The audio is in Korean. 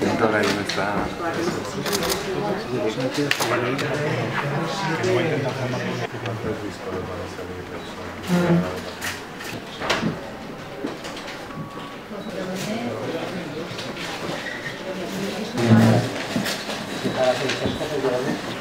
Nunca hablaría nuestra... Mm. 따라서 이렇게 해서